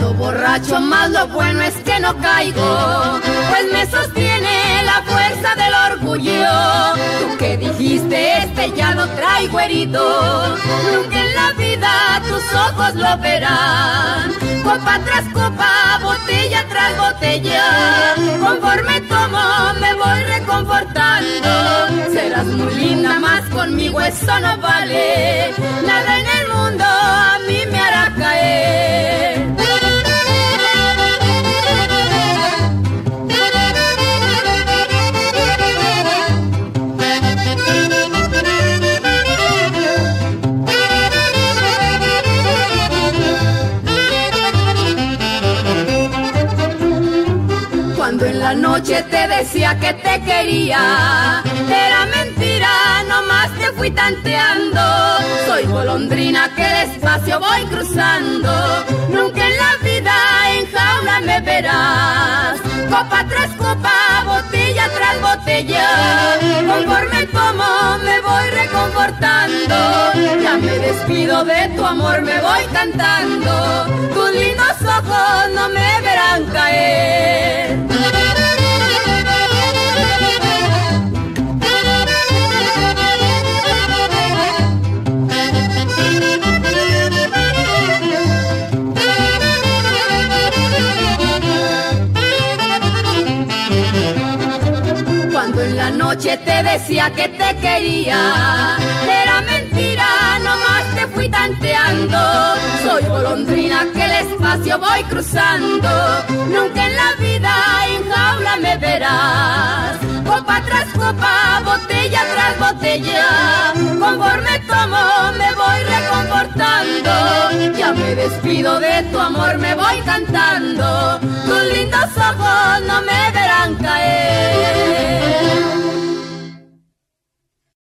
borracho, más lo bueno es que no caigo, pues me sostiene la fuerza del orgullo. Tú que dijiste, este ya lo traigo herido, nunca en la vida tus ojos lo verán. Copa tras copa, botella tras botella, conforme tomo me voy reconfortando. Serás muy linda, más conmigo eso no vale, nada en Cuando en la noche te decía que te quería, era mentira, nomás te fui tanteando. Soy golondrina que despacio voy cruzando, nunca en la vida en jaula me verás. Copa tras copa, botella tras botella, conforme tomo me voy reconfortando. Ya me despido de tu amor, me voy cantando, tus lindos ojos no me verán caer. noche te decía que te quería. Era mentira, nomás te fui tanteando. Soy golondrina que el espacio voy cruzando. Nunca en la vida en jaula me verás. Copa tras copa, botella tras botella. Conforme tomo, me voy reconfortando. Ya me despido de tu amor, me voy cantando. Tus lindos ojos no me verán caer.